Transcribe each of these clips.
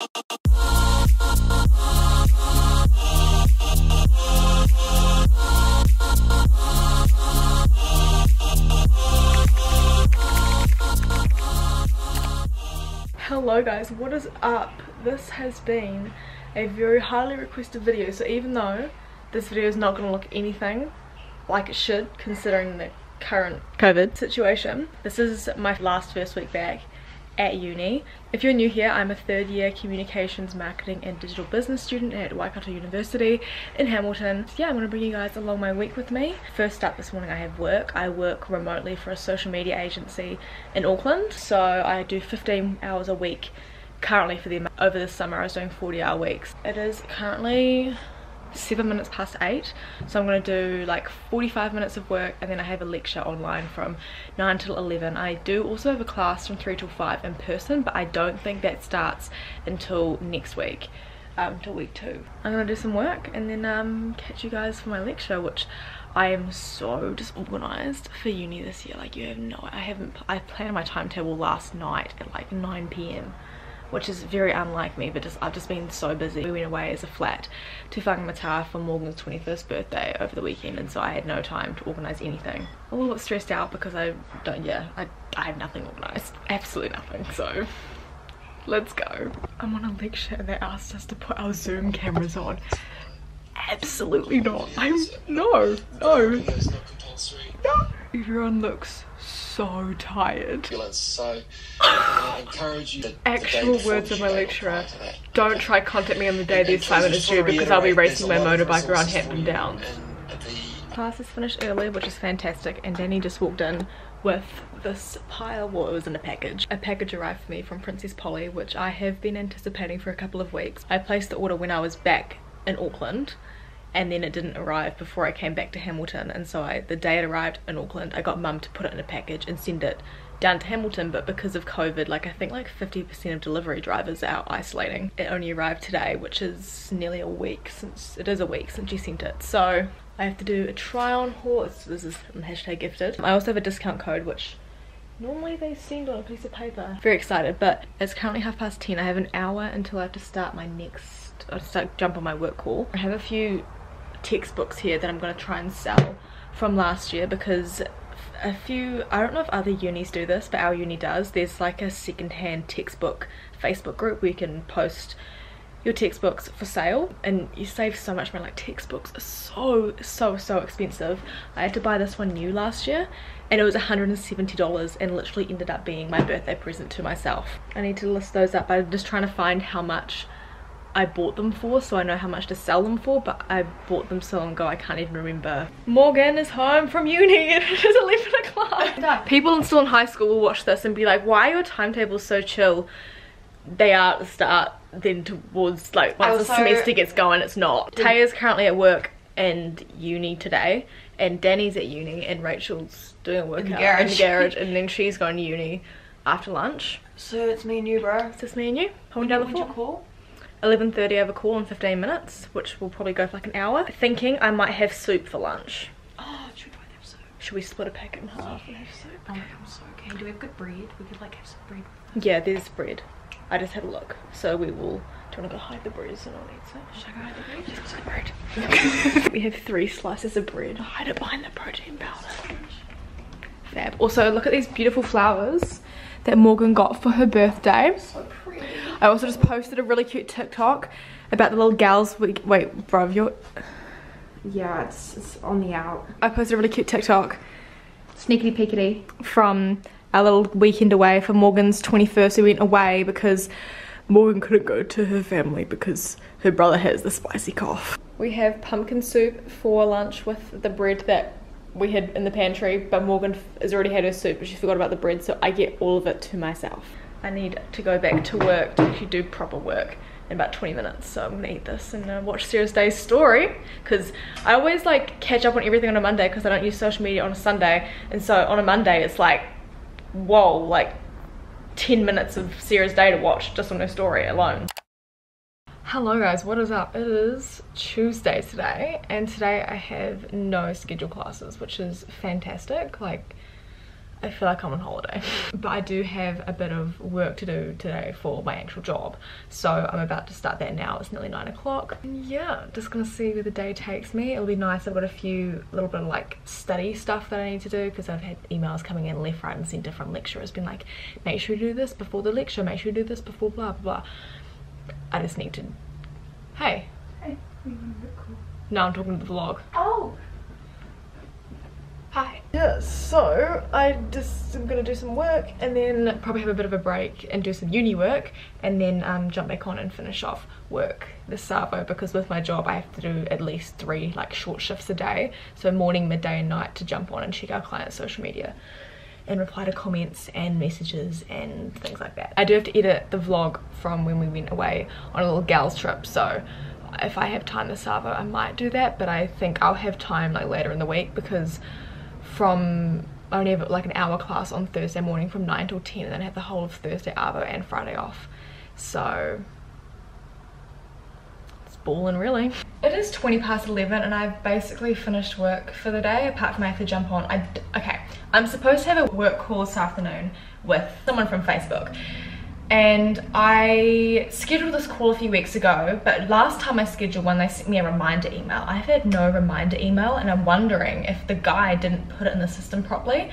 Hello guys, what is up? This has been a very highly requested video so even though this video is not going to look anything like it should considering the current COVID situation. This is my last first week back at uni. If you're new here, I'm a third year communications, marketing and digital business student at Waikato University in Hamilton. So yeah, I'm to bring you guys along my week with me. First up this morning I have work. I work remotely for a social media agency in Auckland. So I do 15 hours a week currently for them. Over the summer I was doing 40 hour weeks. It is currently seven minutes past eight. So i'm to do like 45 minutes of work and then i have a lecture online from 9 till 11 i do also have a class from 3 till 5 in person but i don't think that starts until next week um, until week two. I'm gonna do some work and then um, catch you guys for my lecture which I am so disorganized for uni this year. Like you have no I haven't I planned my timetable last night at like 9 p.m which is very unlike me but just I've just been so busy. We went away as a flat to Whangamata for Morgan's 21st birthday over the weekend and so I had no time to organise anything. a little bit stressed out because I don't, yeah, I, I have nothing organised. Absolutely nothing, so let's go. I'm on a lecture and they asked us to put our Zoom cameras on. Absolutely not. I'm, no, no. No. Everyone looks so tired. So I encourage you. Actual words of my lecturer. Don't try contact me on the day the assignment is due because I'll be racing my motorbike around Hampton Downs. Class is finished early, which is fantastic, and Danny just walked in with this pile, well it was in a package. A package arrived for me from Princess Polly, which I have been anticipating for a couple of weeks. I placed the order when I was back in Auckland and then it didn't arrive before I came back to Hamilton. And so I the day it arrived in Auckland I got mum to put it in a package and send it down to Hamilton. But because of COVID like I think like 50% of delivery drivers are isolating. It only arrived today which is nearly a week since it is a week since you sent it. So I have to do a try on haul this is hashtag gifted. I also have a discount code which normally they send on a piece of paper. Very excited but it's currently half past 10 I have an hour until I have to start my next I start jump on my work call. I have a few textbooks here that I'm going to try and sell from last year because a few I don't know if other unis do this but our uni does. There's like a secondhand textbook Facebook group where you can post your textbooks for sale and you save so much money. Like textbooks are so so so expensive. I had to buy this one new last year and it was $170 and literally ended up being my birthday present to myself. I need to list those up. I'm just trying to find how much I bought them for so I know how much to sell them for but I bought them so long ago I can't even remember. Morgan is home from uni it is 11 o'clock. People still in high school will watch this and be like why are your timetables so chill? They are at the start then towards like once also, the semester gets going it's not. Mm. Taya's currently at work and uni today and Danny's at uni and Rachel's doing a workout in the garage, in the garage and then she's going to uni after lunch. So it's me and you bro. It's just me and you. Holding down the fort. 11.30 I have a call in 15 minutes, which will probably go for like an hour. Thinking I might have soup for lunch. Oh, should we have soup? Should we split a pack in half and have soup? Oh, I'm so okay. Do we have good bread? We could like have some bread. Yeah, there's bread. I just had a look. So we will, do you want to go hide the bread so no one eats it? Should I go hide the bread? Let's bread. we have three slices of bread. Hide it behind the protein powder. Fab. Also, look at these beautiful flowers that Morgan got for her birthday. So pretty. I also just posted a really cute TikTok about the little gals. We, Wait, bro, you're. Yeah, it's, it's on the out. I posted a really cute TikTok. Sneaky peekity. From our little weekend away for Morgan's 21st. We went away because Morgan couldn't go to her family because her brother has the spicy cough. We have pumpkin soup for lunch with the bread that we had in the pantry, but Morgan has already had her soup, but she forgot about the bread, so I get all of it to myself. I need to go back to work to actually do proper work in about 20 minutes so I'm gonna eat this and uh, watch Sarah's Day's story because I always like catch up on everything on a Monday because I don't use social media on a Sunday and so on a Monday it's like whoa like 10 minutes of Sarah's Day to watch just on her story alone. Hello guys, what is up? It is Tuesday today and today I have no scheduled classes which is fantastic like I feel like I'm on holiday. But I do have a bit of work to do today for my actual job. So I'm about to start that now. It's nearly nine o'clock. Yeah, just gonna see where the day takes me. It'll be nice. I've got a few little bit of like study stuff that I need to do because I've had emails coming in left, right and centre from lecturers being like, make sure you do this before the lecture, make sure you do this before blah blah blah. I just need to, hey. Hey, cool. No, I'm talking to the vlog. Oh! Hi. Yeah, so I just am gonna do some work and then probably have a bit of a break and do some uni work and then um, jump back on and finish off work this Savo because with my job I have to do at least three like short shifts a day. So morning, midday and night to jump on and check our clients' social media and reply to comments and messages and things like that. I do have to edit the vlog from when we went away on a little gals trip so if I have time this Savo I might do that but I think I'll have time like later in the week because from I only have like an hour class on Thursday morning from 9 till 10 and then I have the whole of Thursday Arvo and Friday off so it's balling really. It is 20 past 11 and I've basically finished work for the day apart from I have to jump on. I, okay, I'm supposed to have a work call this afternoon with someone from Facebook and I scheduled this call a few weeks ago but last time I scheduled one they sent me a reminder email. I've had no reminder email and I'm wondering if the guy didn't put it in the system properly.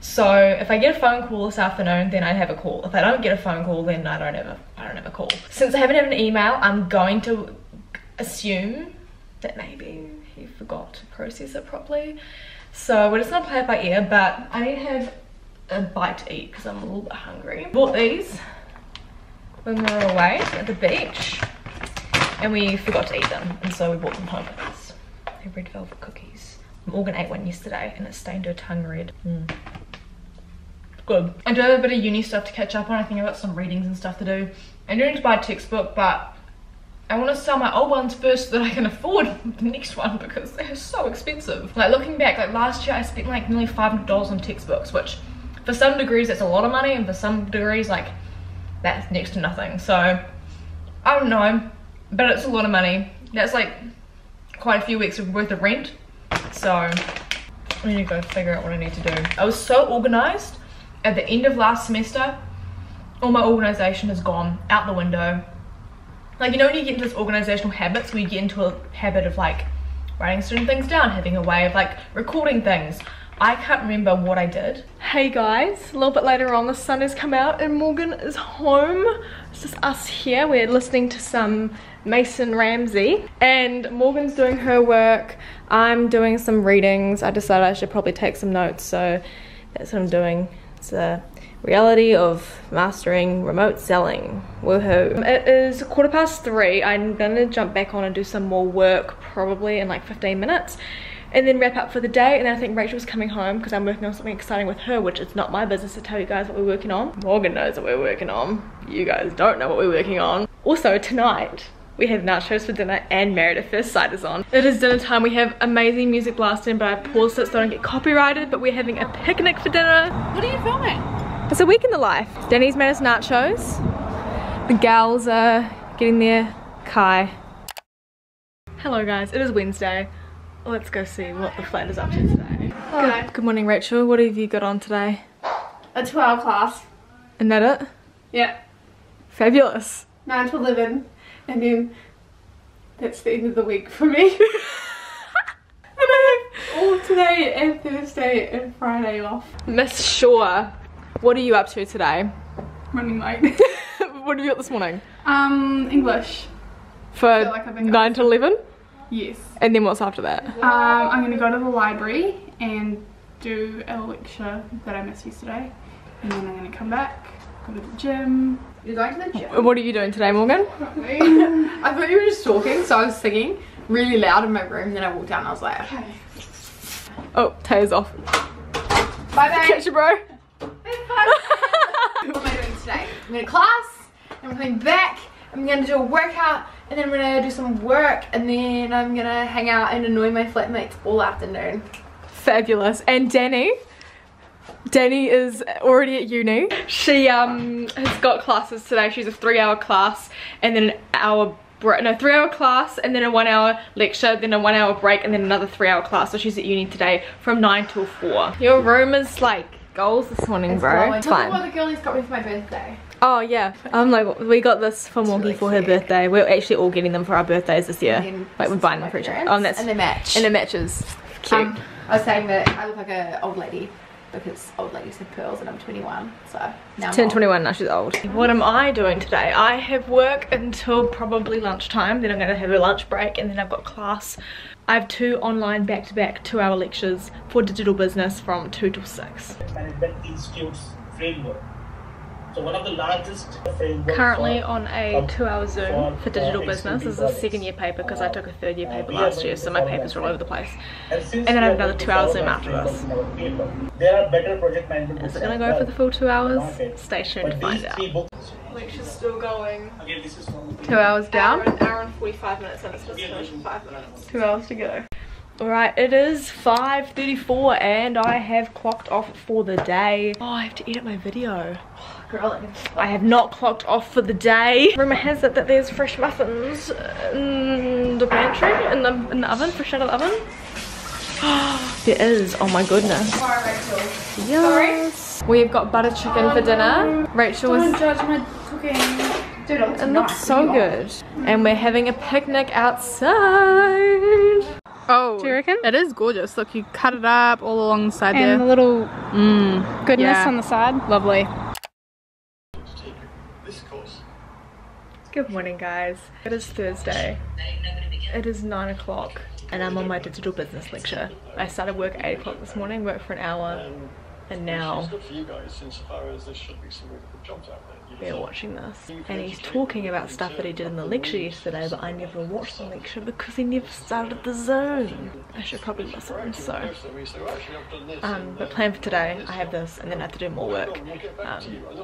So if I get a phone call this afternoon then I'd have a call. If I don't get a phone call then I don't have a I don't have a call. Since I haven't had an email I'm going to assume that maybe he forgot to process it properly. So we're just gonna play it by ear but I need to have a bite to eat because I'm a little bit hungry. Bought these when we were away at the beach and we forgot to eat them and so we brought them home with us. They're red velvet cookies. Morgan ate one yesterday and it stained her tongue red. Mm. Good. I do have a bit of uni stuff to catch up on. I think I've got some readings and stuff to do. I do need to buy a textbook but I want to sell my old ones first so that I can afford the next one because they're so expensive. Like looking back, like last year I spent like nearly $500 on textbooks which for some degrees that's a lot of money and for some degrees like that's next to nothing. So I don't know, but it's a lot of money. That's like quite a few weeks worth of rent. So I need to go figure out what I need to do. I was so organized at the end of last semester. All my organization has gone out the window. Like, you know, when you get into this organizational habits where you get into a habit of like writing certain things down, having a way of like recording things, I can't remember what I did. Hey guys, a little bit later on the sun has come out and Morgan is home. It's just us here. We're listening to some Mason Ramsey and Morgan's doing her work. I'm doing some readings. I decided I should probably take some notes so that's what I'm doing. It's a reality of mastering remote selling. Woohoo. It is quarter past three. I'm gonna jump back on and do some more work probably in like 15 minutes and then wrap up for the day and then I think Rachel's coming home because I'm working on something exciting with her which it's not my business to tell you guys what we're working on. Morgan knows what we're working on. You guys don't know what we're working on. Also tonight we have nachos for dinner and Married at First Sight is on. It is dinner time. We have amazing music blasting but I paused it so I don't get copyrighted but we're having a picnic for dinner. What are you filming? It's a week in the life. Danny's made us nachos. The gals are getting their Kai. Hello guys, it is Wednesday. Let's go see what the flat is up to today. Good, good morning Rachel, what have you got on today? A 12 class. Isn't that it? Yeah. Fabulous. 9 to 11. And then that's the end of the week for me. and I have all today and Thursday and Friday off. Miss Shaw, what are you up to today? Running late. what have you got this morning? um, English. For like 9 to 11? Yes. And then what's after that? Um, I'm going to go to the library and do a lecture that I missed yesterday. And then I'm going to come back, go to the gym. You're going to the gym? What are you doing today, Morgan? I thought you were just talking, so I was singing really loud in my room. Then I walked down and I was like, Okay. Oh, Taya's off. bye bye. Catch you, bro. what am I doing today? I'm going to class, I'm coming back. I'm going to do a workout, and then we're going to do some work, and then I'm going to hang out and annoy my flatmates all afternoon. Fabulous. And Danny? Danny is already at uni. She um has got classes today. She's a three hour class and then an hour break. No, three hour class and then a one hour lecture, then a one hour break and then another three hour class. So she's at uni today from nine till four. Your room is like goals this morning, It's bro. glowing. It's Tell me what fine. the girlies got me for my birthday. Oh yeah, I'm like we got this for Morgie for her birthday. We're actually all getting them for our birthdays this year. And Like we're buying is them for each other. parents, Oh, and that's and they match. and it matches. Cute. Um, I was saying that I look like an old lady because old ladies have pearls and I'm 21. So now I'm Turn old. 21 now she's old. What am I doing today? I have work until probably lunchtime, then I'm going to have a lunch break and then I've got class. I have two online back-to-back two-hour lectures for digital business from 2 till 6. Management Institute's framework. So one of the largest Currently on a two-hour Zoom for- for digital business. This is a second year paper because I took a third year Uh, paper last year, so my papers are all over the place. And, then I have are another two-hour Zoom after this. in our paper, There are better project management Is it going to go for the full two hours? market. Stay tuned to But find out. Lecture's still going. again, this is from Two hours down. Hour hour and 45 minutes and it's supposed to finish in 5 minutes. 2 hours to go. Alright, it is 5.34 and I have clocked off for the day. Oh, I have to edit my video. Girl, I have not clocked off for the day. Rumour has it that there's fresh muffins in the pantry, in the, in the oven, fresh out of the oven. there is, oh my goodness. Yes. We've got butter chicken for dinner. Rachel was Don't judge my cooking. Dude, it looks, looks nice. so good. And we're having a picnic outside. Oh, Do you reckon? It is gorgeous. Look, you cut it up all along the side And the little Mm, goodness yeah. on the side. Lovely. Good morning, guys. It is Thursday. It is 9 o'clock and I'm on my digital business lecture. I started work at 8 o'clock this morning, worked for an hour, and now It's good for you guys insofar as there should be some really good jobs out there. You we're watching this. And he's talking about stuff that he did in the lecture yesterday, but I never watched the lecture because he never started the Zoom. I should probably listen, so. personally, so actually I've done this. Um, but plan for today, I have this and then I have to do more work. Um,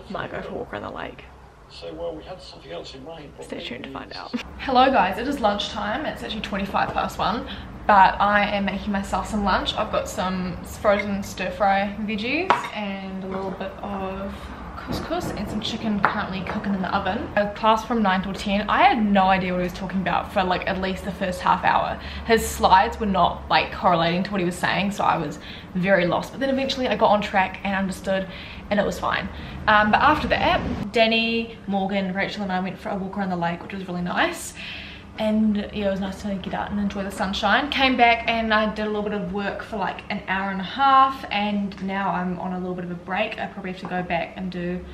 might go for a walk around the lake. So well, we had something else in mind. Stay tuned to find out. Hello guys, it is lunchtime. It's actually 25 past one, but I am making myself some lunch. I've got some frozen stir fry veggies and a little bit of couscous and some chicken currently cooking in the oven. I had class from 9 till 10. I had no idea what he was talking about for like at least the first half hour. His slides were not like correlating to what he was saying, so I was very lost. But then eventually I got on track and understood and it was fine. Um, but after that, Danny, Morgan, Rachel and I went for a walk around the lake, which was really nice. And yeah, it was nice to get out and enjoy the sunshine. Came back and I did a little bit of work for like an hour and a half and now I'm on a little bit of a break. I probably have to go back and do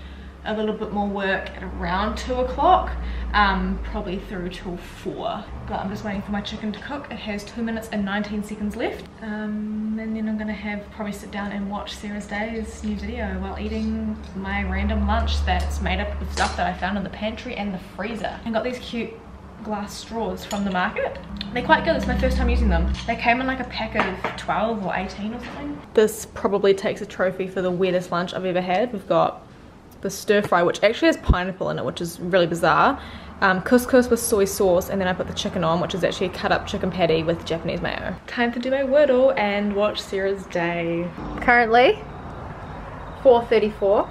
a little bit more work at around two o'clock um probably through till four. But i'm just waiting for my chicken to cook. It has two minutes and 19 seconds left. Um and then i'm gonna have probably sit down and watch sarah's day's new video while eating my random lunch that's made up of stuff that i found in the pantry and the freezer. And got these cute glass straws from the market. They're quite good. It's my first time using them. They came in like a pack of 12 or 18 or something. This probably takes a trophy for the weirdest lunch i've ever had. We've got the stir fry, which actually has pineapple in it, which is really bizarre. Um, couscous with soy sauce, and then I put the chicken on, which is actually a cut up chicken patty with Japanese mayo. Time to do my Wordle and watch Sarah's day. Currently, 4.34.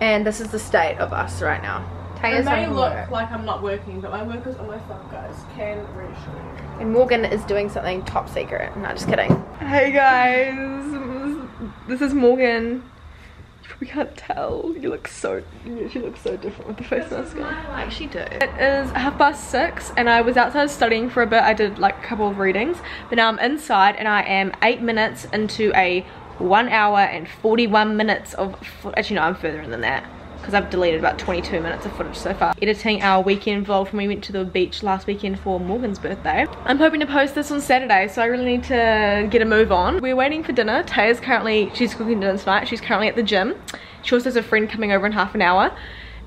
And this is the state of us right now. Taya's may look work. like I'm not working, but my work is on my phone, guys. Can reassure you. And Morgan is doing something top secret. No, just kidding. Hey guys, this is Morgan. Probably can't tell. You look so, you look so different with the face mask on. I actually do. It is half past six and I was outside studying for a bit. I did like a couple of readings, but now I'm inside and I am eight minutes into a one hour and 41 minutes of, actually no, I'm further in than that because I've deleted about 22 minutes of footage so far. Editing our weekend vlog from when we went to the beach last weekend for Morgan's birthday. I'm hoping to post this on Saturday, so I really need to get a move on. We're waiting for dinner. Taya's currently, she's cooking dinner tonight. She's currently at the gym. She also has a friend coming over in half an hour.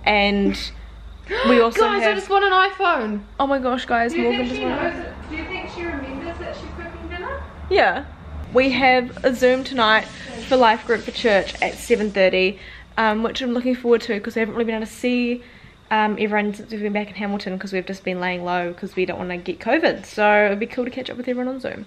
And we also Guys, I have... just want an iPhone. Oh my gosh, guys, Morgan just went. Do you think she remembers that she's cooking dinner? Yeah. We have a Zoom tonight for life group for church at 7.30, um, which I'm looking forward to because we haven't really been able to see um, everyone since we've been back in Hamilton because we've just been laying low because we don't want to get COVID. So it'd be cool to catch up with everyone on Zoom.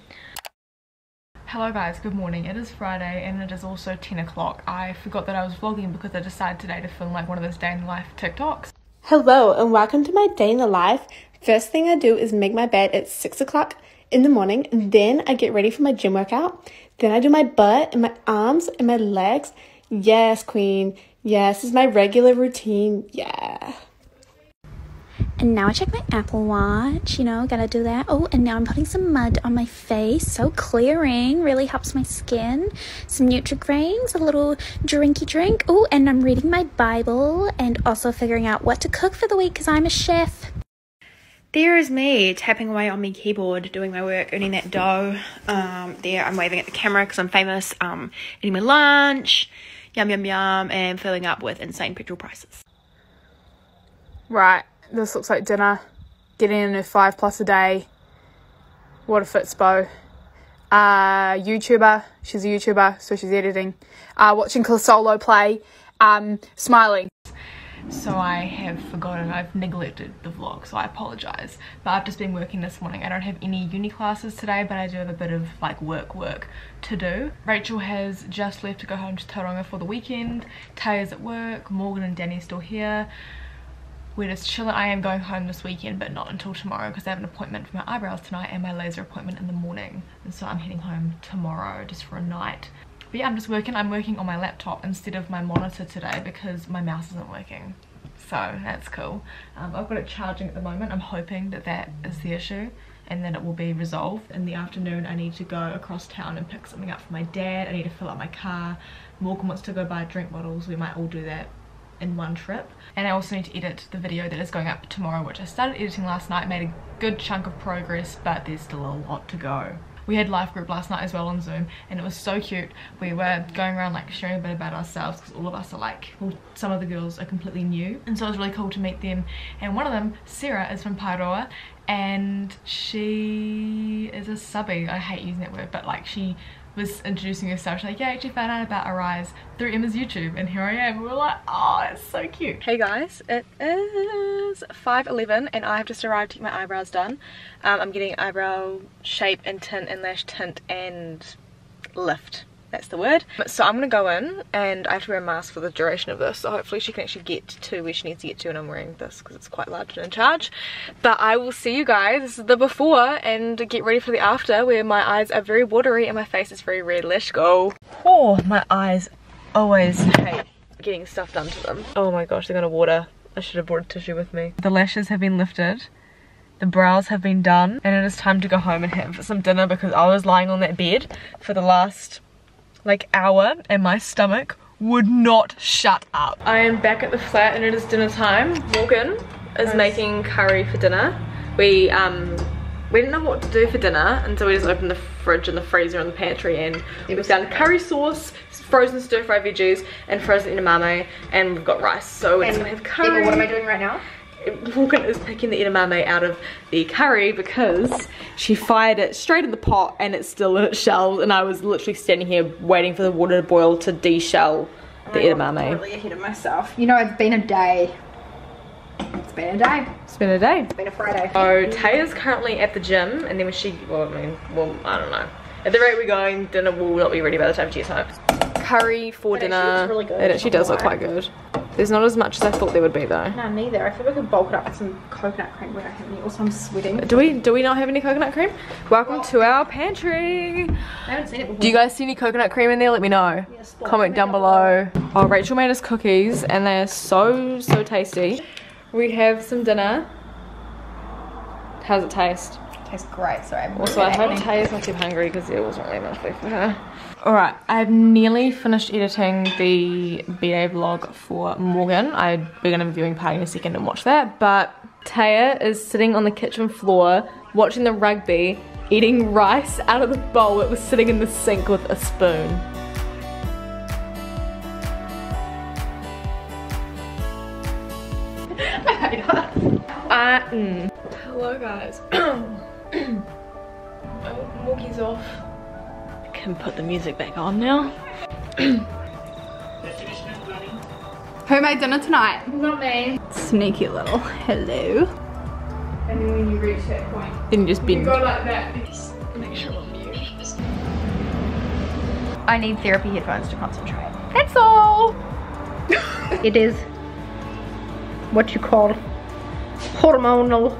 Hello guys, good morning. It is Friday and it is also 10 o'clock. I forgot that I was vlogging because I decided today to film like one of those day in the life TikToks. Hello and welcome to my day in the life. First thing I do is make my bed at 6 o'clock in the morning and then I get ready for my gym workout. Then I do my butt and my arms and my legs. Yes, queen. Yes, this is my regular routine. Yeah. And now I check my Apple Watch, you know, gotta do that. Oh, and now I'm putting some mud on my face. So clearing, really helps my skin. Some Nutri-Grains, a little drinky drink. Oh, and I'm reading my Bible and also figuring out what to cook for the week because I'm a chef. There is me tapping away on my keyboard, doing my work, earning that dough. Um, there, I'm waving at the camera because I'm famous. Um, eating my lunch, yum yum yum, and filling up with insane petrol prices. Right, this looks like dinner. Getting in her five plus a day. What a fitspo. Uh, YouTuber. She's a YouTuber, so she's editing. Uh, watching Solo play. Um, smiling. So I have forgotten, I've neglected the vlog, so I apologise. But I've just been working this morning. I don't have any uni classes today, but I do have a bit of like work work to do. Rachel has just left to go home to Tauranga for the weekend. Tay is at work, Morgan and Danny's still here. We're just chilling. I am going home this weekend, but not until tomorrow because I have an appointment for my eyebrows tonight and my laser appointment in the morning. And so I'm heading home tomorrow just for a night. But yeah, I'm just working. I'm working on my laptop instead of my monitor today because my mouse isn't working. So that's cool. Um, I've got it charging at the moment. I'm hoping that that is the issue and then it will be resolved. In the afternoon, I need to go across town and pick something up for my dad. I need to fill up my car. Morgan wants to go buy drink bottles. We might all do that in one trip and I also need to edit the video that is going up tomorrow which I started editing last night made a good chunk of progress but there's still a lot to go we had life group last night as well on zoom and it was so cute. We were going around like sharing a bit about ourselves because all of us are like well some of the girls are completely new. And so it was really cool to meet them. And one of them sarah is from Paeroa and she is a subby i hate using that word but like she was introducing herself. She's like, yeah, I actually found out about Arise through Emma's YouTube and here I am. We are like, oh, it's so cute. Hey guys, it is 5.11 and I have just arrived to get my eyebrows done. Um, I'm getting eyebrow shape and tint and lash tint and lift that's the word. So I'm gonna go in and I have to wear a mask for the duration of this so hopefully she can actually get to where she needs to get to and I'm wearing this because it's quite large and in charge. But I will see you guys, this is the before and get ready for the after where my eyes are very watery and my face is very red. Let's go. Oh, my eyes always hate getting stuff done to them. Oh my gosh, they're gonna water. I should have brought a tissue with me. The lashes have been lifted the brows have been done and it is time to go home and have some dinner because I was lying on that bed for the last like hour and my stomach would not shut up. I am back at the flat and it is dinner time. Morgan is making curry for dinner. We um we didn't know what to do for dinner and so we just opened the fridge and the freezer and the pantry and we found curry sauce, frozen stir fry veggies and frozen edamame and we've got rice. So we're just gonna have curry. what am I doing right now? Morgan is picking the edamame out of the curry because she fired it straight in the pot and it's still in its shell and I was literally standing here waiting for the water to boil to de-shell oh the edamame. really ahead of myself. You know, it's been a day. It's been a day. It's been a day. It's been a Friday. So Taya's currently at the gym and then when she, well I mean, well I don't know. At the rate we're going, dinner will not be ready by the time she gets home. Curry for it dinner. actually looks really good, It actually does look quite good. There's not as much as I thought there would be though. No, neither. I feel like I could bulk it up with some coconut cream. We don't have any. Also, I'm sweating. Do we do we not have any coconut cream? Welcome to our pantry. I haven't seen it before. Do you guys see any coconut cream in there? Let me know. Yes, Comment down below. Oh, Rachel made us cookies and they're so, so tasty. We have some dinner. How's it taste? Tastes great. Sorry. I'm Also, I hope Taya's not too hungry because it wasn't really enough food for her. Alright, I've nearly finished editing the B-Day vlog for Morgan. I begin a viewing party in a second and watch that, but Taya is sitting on the kitchen floor watching the rugby, eating rice out of the bowl that was sitting in the sink with a spoon. Uh, mm. Hello guys. oh, Morgie's off. I can put the music back on now. Who made dinner tonight? Not me. Sneaky little hello. And then when you reach that point, Then you just you go like that. Make sure I'm mute. I need therapy headphones to concentrate. That's all. It is what you call hormonal